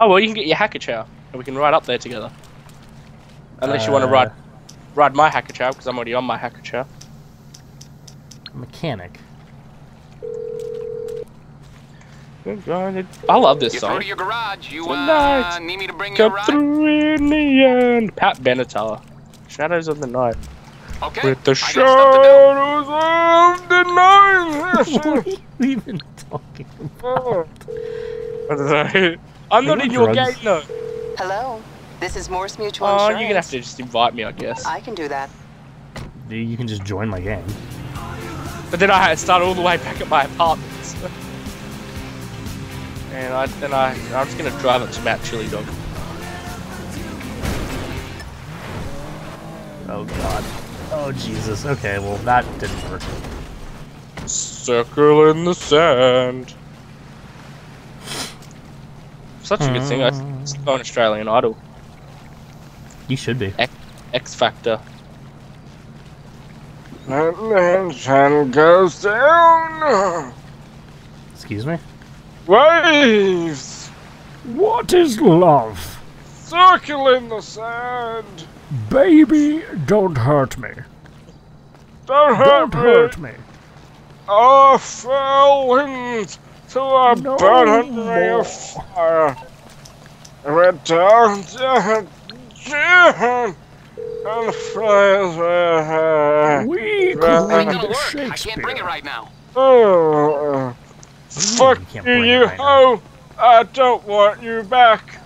Oh well, you can get your Hakuchou, and we can ride up there together. Unless you want to Uh, ride ride my Hakuchou, because I'm already on my Hakuchou. Mechanic. I love this You're through song. to your garage. You uh, need me to bring you a Come ride? through in the end. Pat Benatar. Shadows of the night. Okay. With the I got stuff to do. shadows of the night. what are you even talking about? I'm not in your on drugs? game though. Hello, this is Morse Mutual Oh, Insurance. you're gonna have to just invite me, I guess. I can do that. You can just join my game. But then I had to start all the way back at my apartment. and I then I I'm just gonna drive up to Mount Chili Dog. Oh god. Oh Jesus. Okay, well that didn't work. Circle in the sand. Such a good thing! singer. It's on Australian Idol. You should be. X Factor. sun goes down. Excuse me? Waves What is love? circle in the sand. Baby, don't hurt me. Don't hurt, Don't hurt me. I fell into a No burning ring more. of fire. I went down, down, down, and flames were high. We Right. could Ain't read gonna work. I Shakespeare. can't bring it right now. Oh, uh, fuck you can't you, bring it you right now? I don't want you back.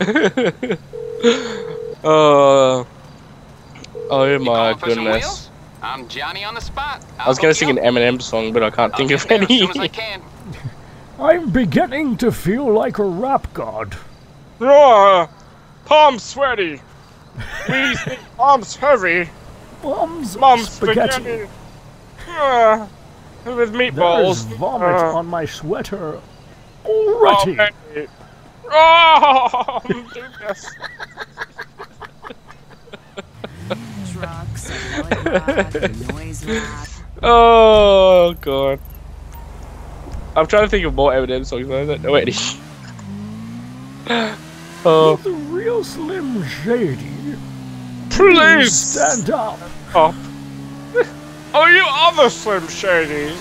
Uh, oh. Oh my calling for goodness. Wheels? I'm Johnny on the spot. I was gonna sing an Eminem song, but I can't think of any. soon as I can. I'm beginning to feel like a rap god. Ah, palms sweaty. Please, palms heavy. Mom's Mom's spaghetti. spaghetti. Ah, with There's vomit Ah. on my sweater. Oh, Already. baby. Oh, goodness. Trucks, psychedelic rock, noise rock. Oh god. I'm trying to think of more Eminem songs, but I don't know any. oh, The real Slim Shady. Please Stand up. stop. Oh, you other Slim Shadys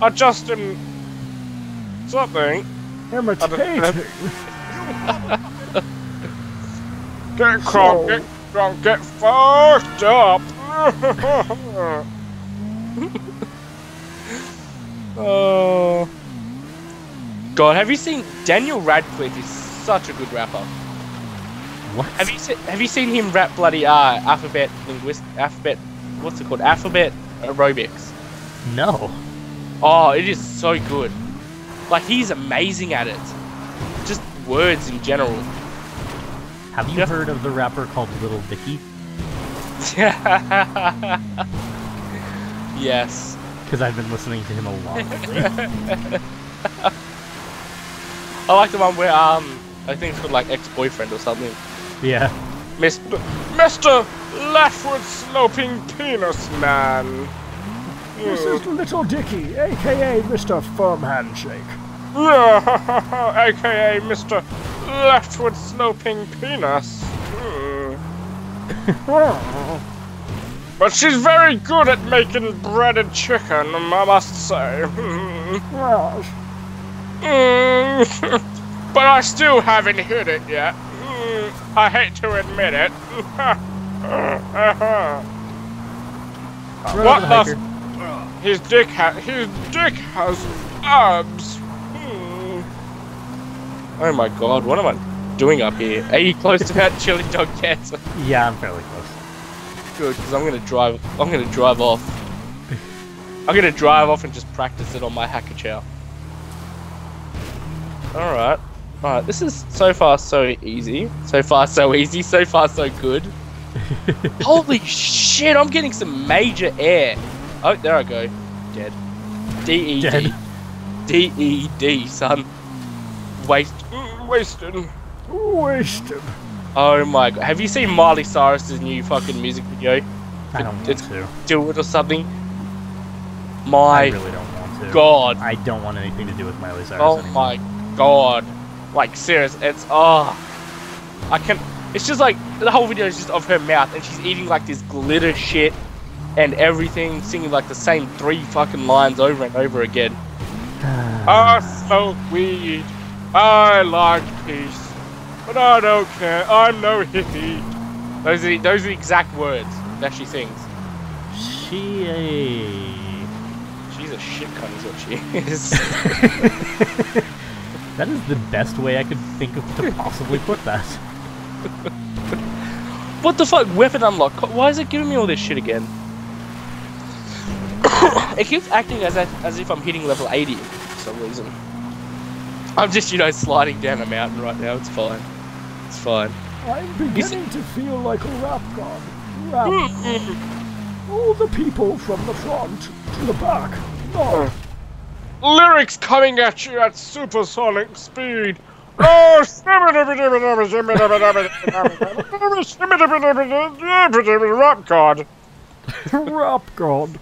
are just in something. Imitating. Get crunk, get drunk, get fucked up. oh. God, have you seen Daniel Radcliffe? Is such a good rapper. What? Have you se- have you seen him rap bloody uh alphabet linguist alphabet what's it called alphabet aerobics? No. Oh, it is so good. Like he's amazing at it. Just words in general. Have you Yeah. heard of the rapper called Little Dicky? yes. Because I've been listening to him a lot. I like the one where um I think it's called like ex-boyfriend or something. yeah. Mr. Mr. Leftward Sloping Penis Man. This is Little Dicky, aka Mr. Firm Handshake. AKA Mr. Leftward Sloping Penis. Hmm. But she's very good at making breaded chicken, I must say. Hmm. Mm. but I still haven't hit it yet. Mm. I hate to admit it. what must his dick ha- his dick has abs? Oh my god, what am I doing up here? Are you close to that chili dog cancer? Yeah, I'm fairly close. Good, because I'm gonna drive I'm gonna drive off. I'm gonna drive off and just practice it on my Hakuchou. Alright. Alright, this is so far so easy. So far so easy, so far so good. Holy shit, I'm getting some major air. Oh, there I go. Dead. D E D. Dead. D E D, son. Waste. Wasted. Wasted. Oh my god. Have you seen Miley Cyrus's new fucking music video? I don't want It's- to. Do it or something? My I really don't want too. god. I don't want anything to do with Miley Cyrus Oh anymore. my god. Like serious, it's oh I can it's just like the whole video is just of her mouth and she's eating like this glitter shit and everything, singing like the same three fucking lines over and over again. I smoke weed. I like peace. But I don't care. I'm no hippie. Those are the, those are the exact words that she sings. She. She's a shit cunt is what she is. that is the best way I could think of to possibly put that. what the fuck? Weapon unlock. Why is it giving me all this shit again? it keeps acting as if, as if I'm hitting level 80 for some reason. I'm just, you know, sliding down a mountain right now. It's fine. It's fine. I'm beginning to feel like a rap god. Rap. Mm-hmm. All the people from the front to the back. No. Mm. Lyrics coming at you at supersonic speed. Oh, rap god. rap god.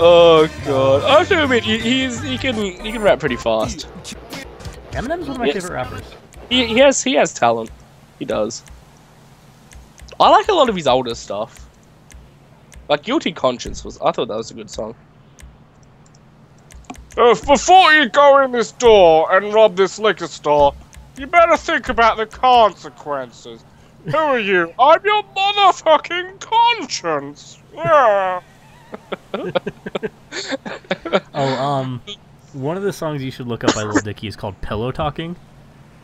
Oh god. I have to admit, he, he's he can he can rap pretty fast. Eminem's one of my Yes. favorite rappers. He, he has he has talent. He does. I like a lot of his older stuff. Like Guilty Conscience was I thought that was a good song. Uh, before you go in this door and rob this liquor store, you better think about the consequences. Who are you? I'm your motherfucking conscience. Yeah. Oh, um, one of the songs you should look up by Lil Dicky is called "Pillow Talking."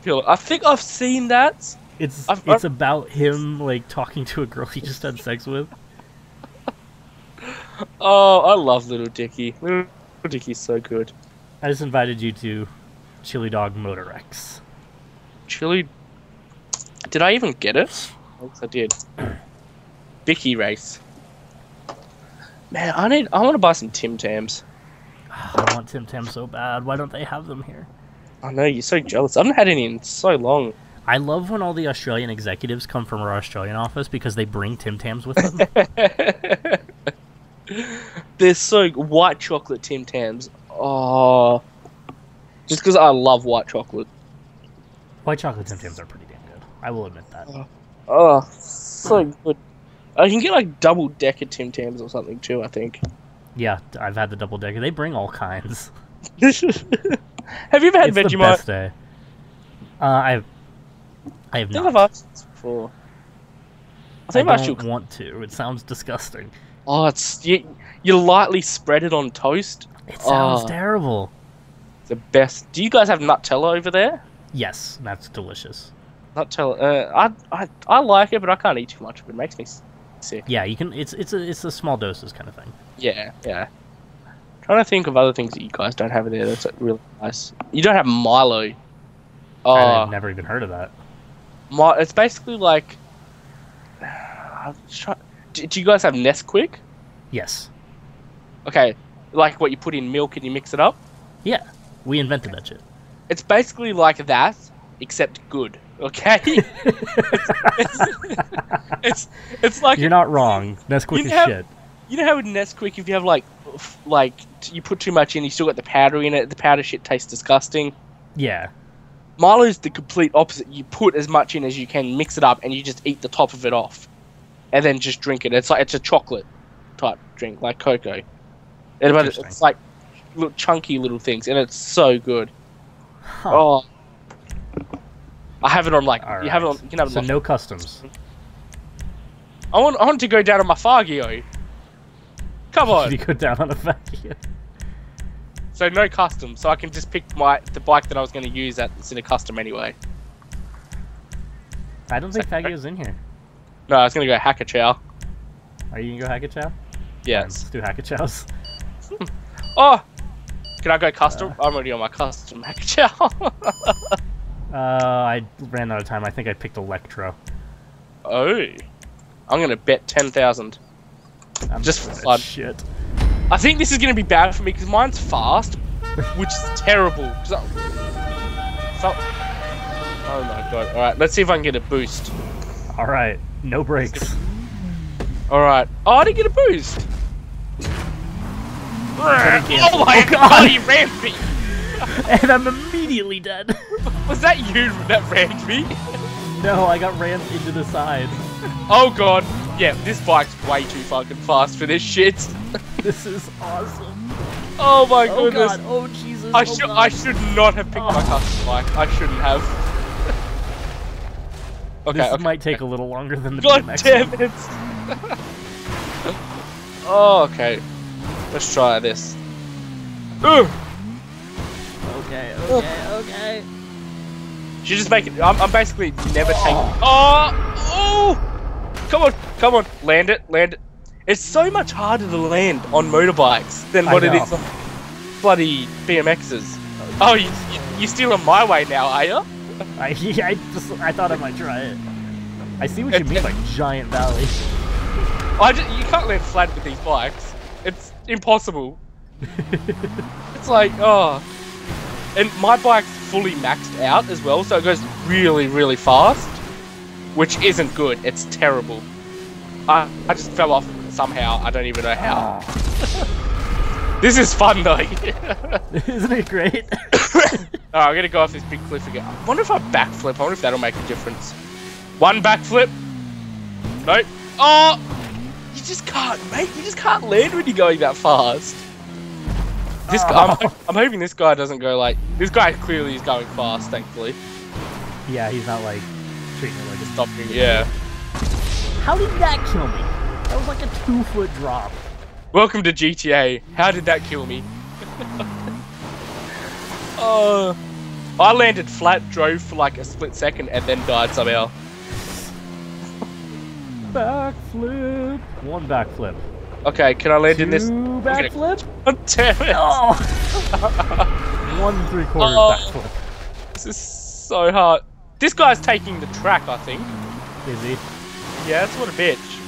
Feel- I think I've seen that. It's I've- it's about him like talking to a girl he just had sex with. Oh, I love Little Dicky. Little Dicky's so good. I just invited you to Chili Dog Motor X. Chili. Did I even get it? Yes, I did. Bicky race. Man, I need. I want to buy some Tim Tams. I want Tim Tams so bad. Why don't they have them here? I know you're so jealous. I haven't had any in so long. I love when all the Australian executives come from our Australian office because they bring Tim Tams with them. They're so white chocolate Tim Tams. Oh, just because I love white chocolate. White chocolate Tim Tams are pretty damn good. I will admit that. Oh, so good. I can get like double decker Tim Tams or something too. I think. Yeah, I've had the double decker. They bring all kinds. Have you ever had it's the Vegemite? best day. Uh, I have. I have I not. I've asked this before. I think I should. don't want to. It sounds disgusting. Oh, it's you. You lightly spread it on toast. It sounds Oh. terrible. The best. Do you guys have Nutella over there? Yes, that's delicious. Nutella. Uh, I, I I like it, but I can't eat too much of it. It makes me s- sick. Yeah, you can. It's it's a it's a small doses kind of thing. Yeah, yeah. Trying to think of other things that you guys don't have there. That's like, really nice. You don't have Milo. Oh, I've never even heard of that. My, it's basically like. I'm just try- do, do you guys have Nesquik? Yes. Okay, like what you put in milk and you mix it up. Yeah, we invented that shit. It's basically like that, except good. Okay. it's, it's, it's it's like You're not wrong. Nesquik You is have- shit. you know how with Nesquik, if you have like like you put too much in, you still got the powder in it. The powder shit tastes disgusting. Yeah. Milo's the complete opposite. You put as much in as you can, mix it up, and you just eat the top of it off, and then just drink it. It's like it's a chocolate type drink, like cocoa. It's like little chunky little things, and it's so good. Huh. Oh, I have it on like All you have it on. You can have it So on. no customs. I want I want to go down on my Faggio. Come on. you go down on a vacuum. So no custom, so I can just pick my the bike that I was going to use that's in a custom anyway. I don't think Faggio's in here. No, I was going to go Hakuchou. Are you gonna go Hakuchou? Yes. Let's do Hakuchous. Oh, can I go custom? Uh. I'm already on my custom Hakuchou. Uh, I ran out of time. I think I picked Electro. oh, I'm going to bet ten thousand. I'm Just for fun. Shit. I think this is going to be bad for me because mine's fast, which is terrible. I- So, oh my god! All right, let's see if I can get a boost. All right. No brakes. All right. Oh, I didn't get a boost. Oh my god, he ran me! and I'm immediately dead. Was that you that rammed me? no, I got rammed into the side. Oh god. Yeah, this bike's way too fucking fast for this shit. This is awesome. Oh my Oh goodness. god, oh Jesus. I oh should I should not have picked my Oh. custom bike. I shouldn't have. okay, This okay. might take a little longer than the God BMX damn it! oh, okay. Let's try this. Ugh. Okay, okay, okay. You just make it. I'm, I'm basically never taking. Oh, oh! Come on, come on, land it, land it. It's so much harder to land on motorbikes than what it know. is on bloody BMXs. Oh, you, you, you stealing my way now, are you? I, I just I thought I might try it. I see what you mean by giant valley. I ju- you can't land flat with these bikes. It's impossible. it's like, oh. And my bike's fully maxed out as well, so it goes really, really fast. Which isn't good. It's terrible. I, I just fell off somehow. I don't even know how. Ah. this is fun though. Isn't it great? Alright, I'm gonna go off this big cliff again. I wonder if I backflip. I wonder if that'll make a difference. One backflip. Nope. Oh! You just can't, mate. You just can't land when you're going that fast. This ah. guy, I'm, I'm hoping this guy doesn't go like. This guy clearly is going fast, thankfully. yeah, he's not like treating it like a Stop me. Yeah. How did that kill me? That was like a two foot drop. Welcome to GTA. How did that kill me? oh. I landed flat, drove for like a split second, and then died somehow. Backflip. One backflip. Okay, can I land Two in this? backflip. God damn it! Oh. One three quarter Oh. backflip. This is so hard. This guy's taking the track, I think. Is he? Yeah, that's what a bitch.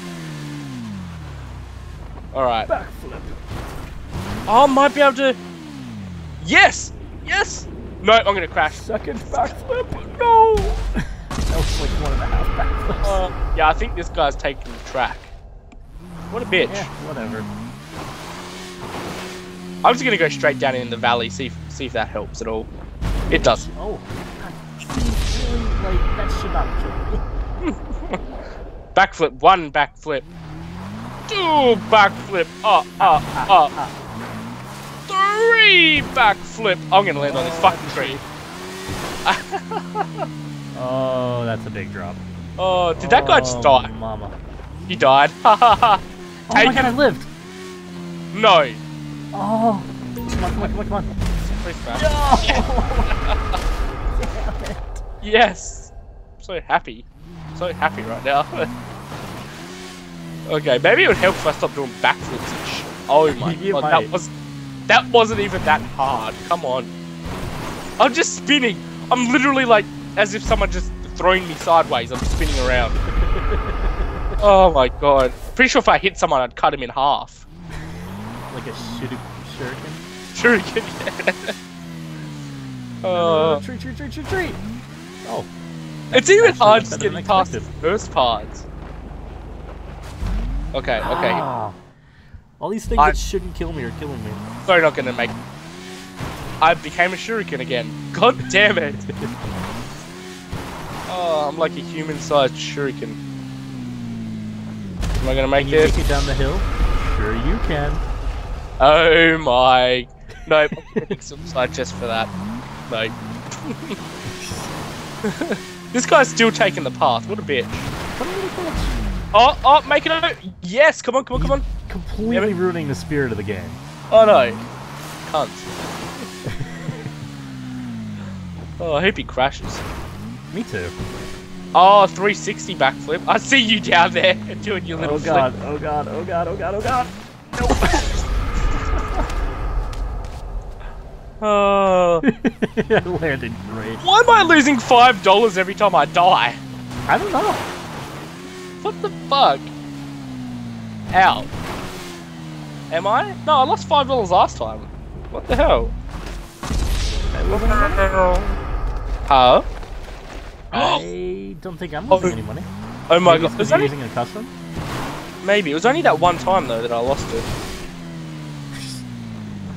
Alright. Backflip. Oh, I might be able to. Yes! Yes! No, I'm gonna crash. Second backflip. No. that was like one and a half backflips. Uh, yeah, I think this guy's taking the track. What a bitch. yeah, whatever. I'm just gonna go straight down in the valley, see if, see if that helps at all. It does. Oh, really, like, kill. Backflip, one backflip. Two backflip. Up, up, up. Three backflip. I'm gonna land on this fucking tree. Oh, that's a big drop. Oh, did that guy just Oh, die? Mama. He died. Oh my god, I lived. No. Oh. Come on, come on, come on, come on. Please. No. Yes. I'm so happy. So happy right now. okay, maybe it would help if I stopped doing backflips and Oh my You god, might. that was that wasn't even that hard. Come on. I'm just spinning. I'm literally like as if someone just throwing me sideways. I'm spinning around. Oh my god. Pretty sure if I hit someone I'd cut him in half. like a shuri- shuriken. Shuriken. Uh, uh, tree, tree, tree, tree, tree. Oh. It's even hard just getting past the first parts. Okay, okay. Ah. All these things I- that shouldn't kill me are killing me. Sorry, not gonna make. I became a shuriken again. God damn it! oh, I'm like a human-sized shuriken. Am I gonna make Can you it? make it down the hill? Sure you can. Oh my! Nope. I'm gonna make some side just for that. Nope. this guy's still taking the path. What a bitch! What a little bitch. Oh, oh, make it out! Yes! Come on, come on, come on! Completely ruining the spirit of the game. Oh no! Cunt. oh, I hope he crashes. Me too. Oh, 360 backflip. I see you down there doing your little Oh god, oh god, oh god, oh god, oh god. flip. Oh. I landed great. Why am I losing five dollars every time I die? I don't know. What the fuck? Ow. Am I? No, I lost five dollars last time. What the hell? Huh? I don't think I'm Oh. losing any money. Oh my Maybe god. Was only, using a custom? maybe. It was only that one time though that I lost it.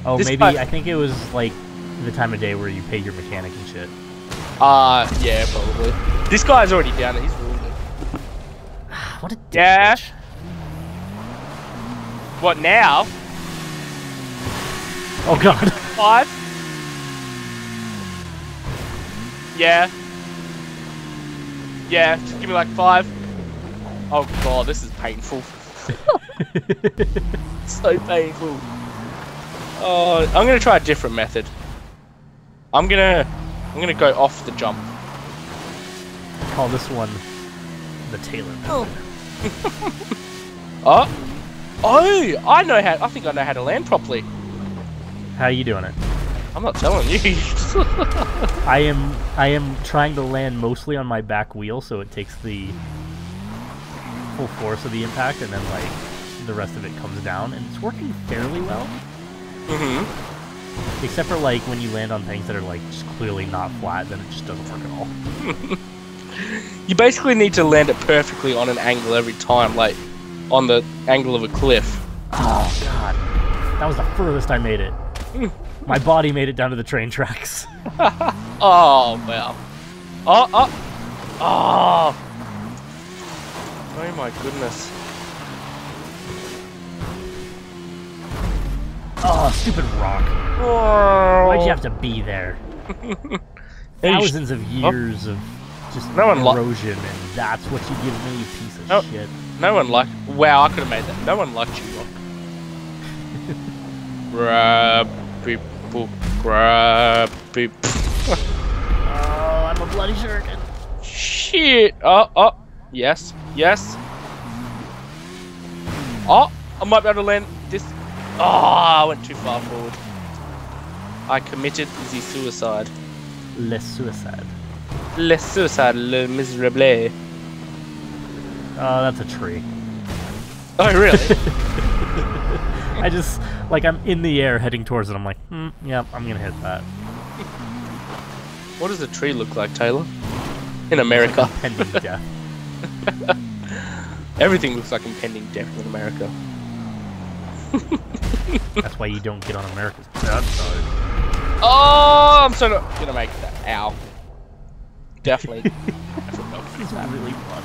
Oh, This maybe I think it was like the time of day where you pay your mechanic and shit. Uh, yeah, probably. This guy's already down it. He's ruined it. What a dash! Yeah. What now? Oh god. Five? Yeah. Yeah, just give me like five. Oh god, this is painful. so painful. Oh, I'm gonna try a different method. I'm gonna, I'm gonna go off the jump. Call this one the Taylor method. Oh, oh, I know how. I think I know how to land properly. How are you doing it? I'm not telling you. I am I am trying to land mostly on my back wheel so it takes the full force of the impact and then like the rest of it comes down and it's working fairly well. Mm-hmm. Except for like when you land on things that are like just clearly not flat, then it just doesn't work at all. You basically need to land it perfectly on an angle every time, like on the angle of a cliff. Oh god. That was the furthest I made it. My body made it down to the train tracks. Oh wow. Oh oh oh. Oh my goodness. Oh, stupid rock. Oh. Why'd you have to be there? Hey, you sh- Thousands of oh. years of just No one erosion, and that's what you give me, you piece of No. shit. No one liked. Wow, I could have made that. No one liked you, Rock. grab people, grab people. Oh, I'm a bloody shuriken. Shit. Oh, oh. Yes, yes. Oh, I might be able to land this. Oh, I went too far forward. I committed the suicide. Le suicide. Le suicide, le miserable. Oh, that's a tree. Oh, really? I just, like, I'm in the air heading towards it. I'm like, hmm, yep, I'm gonna hit that. what does a tree look like, Taylor? In America. Pending death. Everything looks like impending death in America. That's why you don't get on America's bad side. Oh, I'm so not gonna make that. Ow. Definitely. This is really fun.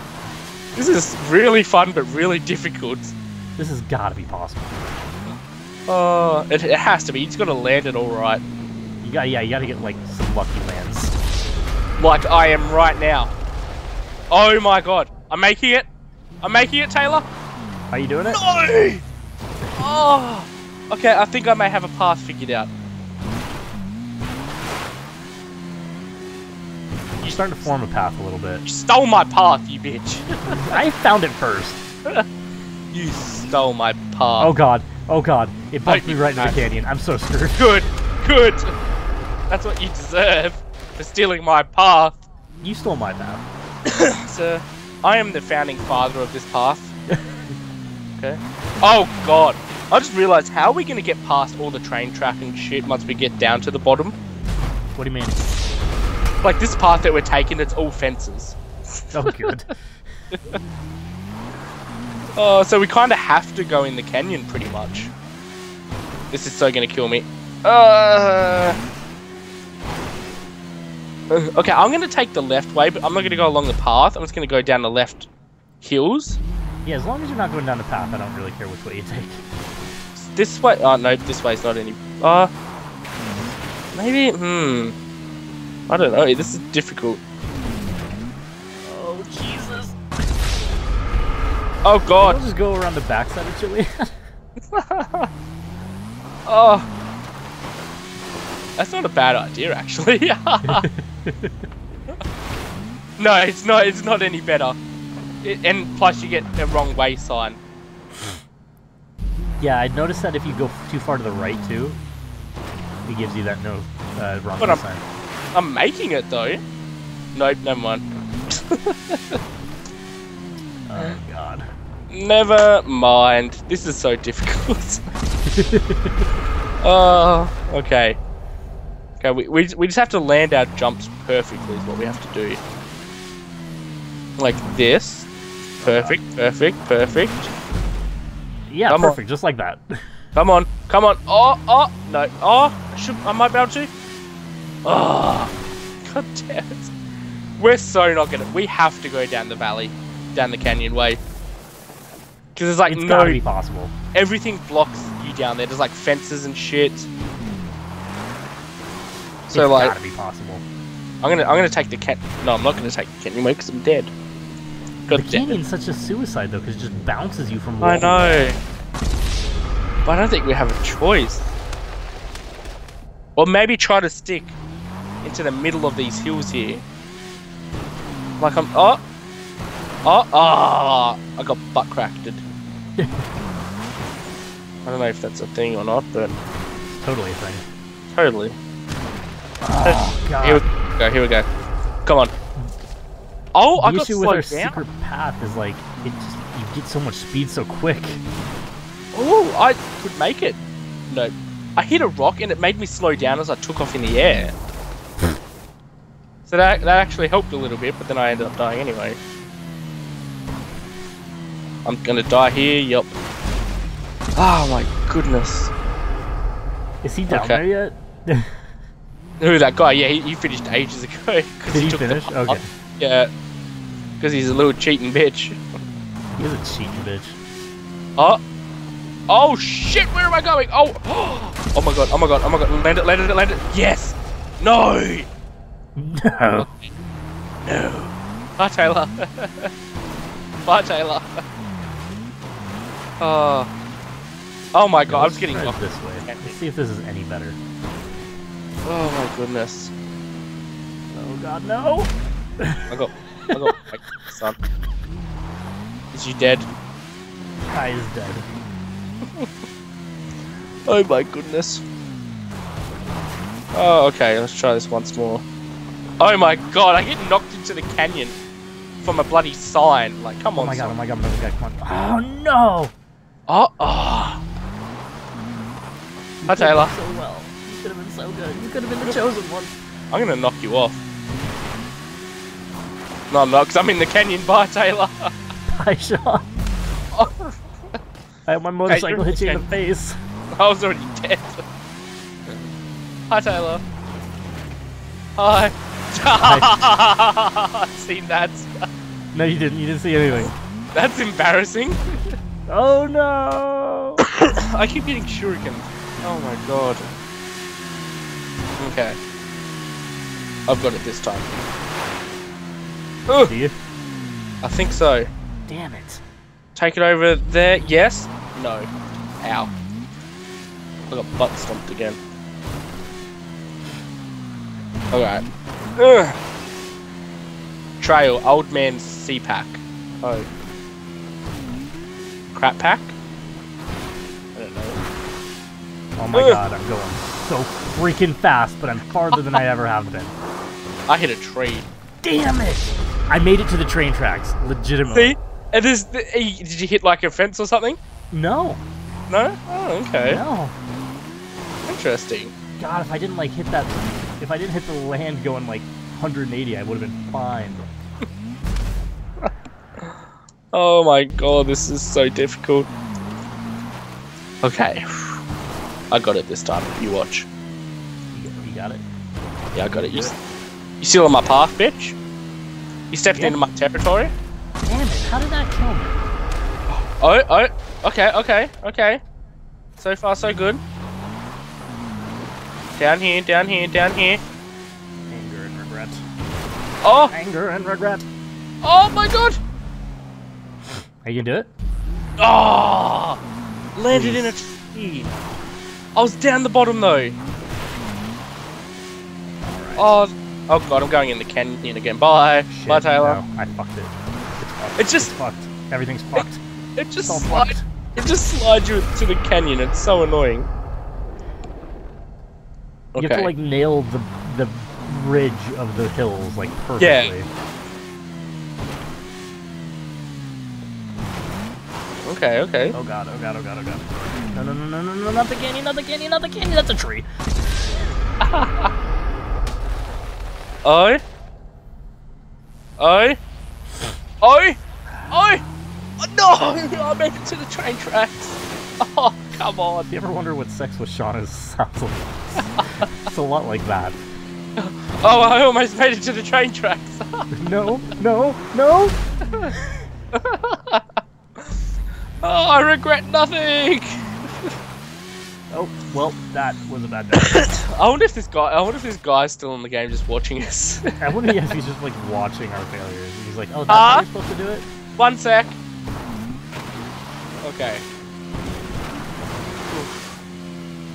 This is really fun, but really difficult. This has gotta be possible. Oh, it, it has to be. He's got to land it all right, You got, yeah, you gotta get, like, some lucky lands. like I am right now. Oh my god, I'm making it. I'm making it, Taylor. Are you doing it? No. Oh. Okay, I think I may have a path figured out. You're starting to form a path a little bit. You stole my path, you bitch. I found it first. You stole my path. Oh god. Oh god. It bumped Oh, me right into the canyon. I'm so screwed. Good, good. That's what you deserve for stealing my path. You stole my path. Sir, I am the founding father of this path. okay. Oh god. I just realized how are we gonna get past all the train track and shit once we get down to the bottom? What do you mean? Like this path that we're taking, it's all fences. Oh good. Oh, so we kind of have to go in the canyon pretty much. This is so gonna kill me. Uh... uh, Okay, I'm gonna take the left way, but I'm not gonna go along the path. I'm just gonna go down the left hills. yeah, as long as you're not going down the path, I don't really care which way you take. This way? Oh no, this way's not any. Uh, maybe. Hmm. I don't know. This is difficult. Oh I'll just go around the backside of Chile. Oh. That's not a bad idea, actually. no, it's not. It's not any better. It, and plus, you get the wrong way sign. yeah, I noticed that if you go too far to the right too, it gives you that no uh, wrong But way I'm- sign. I'm making it though. Nope, never mind. Oh god. Never mind. This is so difficult. Oh, okay. Okay, we, we, we just have to land our jumps perfectly is what we have to do. Like this. Perfect, perfect, perfect. Yeah, Come on. perfect, just like that. Come on, come on. Oh, oh, no. Oh, I should, I might be able to. Oh, god damn it. We're so not gonna. We have to go down the valley, down the canyon way. Because there's like It's no. gotta be possible. Everything blocks you down there. There's like fences and shit. So it's like, gotta be possible. I'm gonna, I'm gonna take the cat. No, I'm not gonna take the canyon way because I'm dead. God The canyon's such a suicide though, because it just bounces you from. I know. But I don't think we have a choice. Or maybe try to stick into the middle of these hills here. Like I'm. Oh! Oh! Ah! I got butt cracked. I don't know if that's a thing or not, but wall. Totally a thing. totally. Oh god. Here we go, here we go. Come on. Oh, I the got issue with our slowed down. secret path is like it just you get so much speed so quick. Oh, I could make it. No. I hit a rock and it made me slow down as I took off in the air. so that, that actually helped a little bit, but then I ended up dying anyway. I'm gonna die here, yup. Oh my goodness. Is he down Okay. there yet? Who, that guy? Yeah, he, he finished ages ago. Did he took finish? Okay. Yeah. Because he's a little cheating bitch. He is a cheating bitch. Oh. Oh shit, where am I going? Oh. Oh my god, oh my god, oh my god. Land it, land it, land it. Yes! No! No. No. Bye, Taylor. Bye, Taylor. Oh. Oh my god, I'm Let's getting off. this way. Let's see if this is any better. Oh my goodness. Oh god, no! I go. I got. my son. Is you dead? Kai is dead. Oh my goodness. Oh, okay, let's try this once more. Oh my god, I get knocked into the canyon from a bloody sign. Like, come Oh on, my god, oh my god, oh my god, come on. Oh no! Oh, oh. Hi, Taylor. So well. You could have been so good. You could have been the chosen one. I'm gonna knock you off. No, I'm not, because I'm in the canyon. Bye, Taylor. Hi, Sean. I have my motorcycle you're hit you in the face. I was already dead. Hi, Taylor. Hi. Seen that? No, you didn't. You didn't see anything. That's embarrassing. Oh no! I keep getting shuriken. Oh my god. Okay. I've got it this time. Ugh, Do you? I think so. Damn it. Take it over there. Yes? No. Ow. I got butt stomped again. Alright. Trail, old man sea pack. Oh. Crap pack? I don't know. Oh my Ugh. god, I'm going so freaking fast, but I'm farther than I ever have been. I hit a tree. Damn it! I made it to the train tracks, legitimately. See? And this, eh, did you hit like a fence or something? No, No? Oh, okay. no. Interesting. God, if I didn't like hit that, if I didn't hit the land going like 180, I would have been fine. Oh my god, this is so difficult. Okay. I got it this time. You watch. You, you got it. Yeah, I got it. You, you still on my path, bitch? You stepped Yeah. into my territory? Damn it! How did that kill me? Oh, oh, okay, okay, okay. So far, so good. Down here, down here, down here. Anger and regret. Oh, Anger and regret. oh my god! Are you gonna do it? Oh! Landed in a tree. I was down the bottom though. Oh, oh god, I'm going in the canyon again. Bye, Shit, bye Taylor. No, I fucked it. It's fucked. It just- It's fucked. Everything's fucked. It just slides. It just slides you to the canyon. It's so annoying. You have to like nail the the ridge of the hills like perfectly. Okay, okay. Oh god, oh god, oh god, oh god. No, no, no, no, no, no, not the canyon, not the canyon, not the canyon, that's a tree. Oi. Oi. Oi. Oi. Oh, no! I made it to the train tracks. Oh, come on. You ever wonder what Sex with Sean is, sounds like it's a lot like that. Oh, I almost made it to the train tracks. No, no, no! Oh, I regret nothing. Oh, well, that was a bad day. I wonder if this guy. I wonder if this guy's still in the game, just watching us. I wonder if he's just like watching our failures. He's like, oh, that's Huh? how you're supposed to do it? One sec. Okay.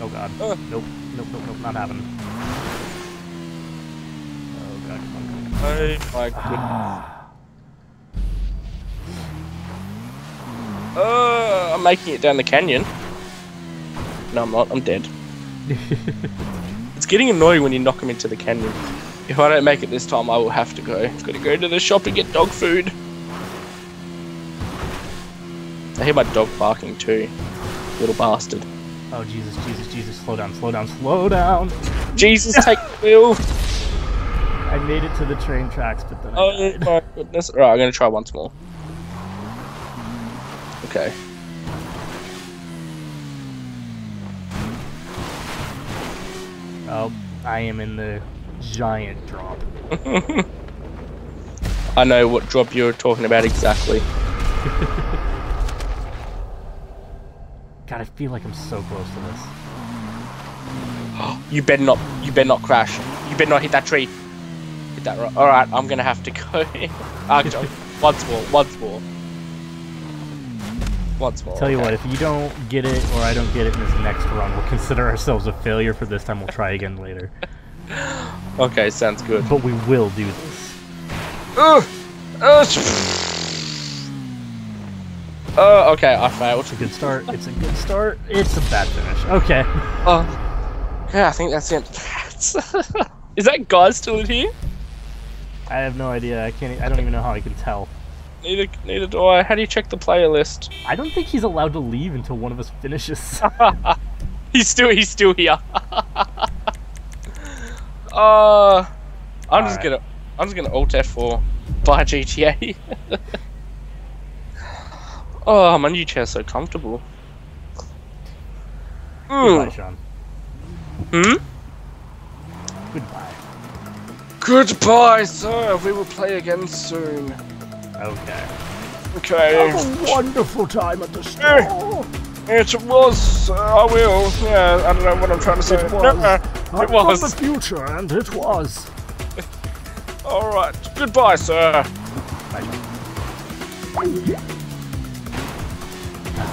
Oh god. Uh. Nope, nope, nope, nope, not happening. Oh god, come on, come on. Oh my goodness. Uh, I'm making it down the canyon. No, I'm not. I'm dead. It's getting annoying when you knock him into the canyon. If I don't make it this time, I will have to go. I've got to go to the shop and get dog food. I hear my dog barking too. Little bastard. Oh Jesus, Jesus, Jesus, slow down, slow down, slow down! Jesus, take the wheel. I made it to the train tracks, but then I Oh my goodness. Alright, I'm gonna try once more. Okay. Oh, I am in the giant drop. I know what drop you're talking about exactly. God, I feel like I'm so close to this. You better not. You better not crash. You better not hit that tree. Hit that right. All right, I'm gonna have to go. Ah, John, once more. Once more. More. Tell you okay. what, if you don't get it or I don't get it in this next run, we'll consider ourselves a failure for this time. We'll try again later. Okay, sounds good. But we will do this. Ugh. Ugh. Oh, okay, I failed. It's a good start. It's a good start. It's a bad finish. Okay. Oh, yeah, I think that's it. Is that guy still in here? I have no idea. I can't. I don't even know how I can tell. Neither, neither do I. How do you check the player list? I don't think he's allowed to leave until one of us finishes. He's still, he's still here. uh, I'm just Alright. gonna, I'm just gonna Alt F4 buy GTA. oh, my new chair's so comfortable. Goodbye, Mm. Sean. Hmm. Goodbye. Goodbye, sir. We will play again soon. Okay. Okay. Have a wonderful time at the store. It was. Uh, I will. Yeah, I don't know what I'm trying to say. It was. Uh, I'm it was. from the future, and it was. all right. Goodbye, sir. Bye,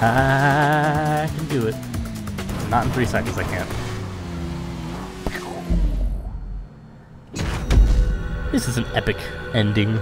I can do it. Not in three seconds, I can't. This is an epic ending.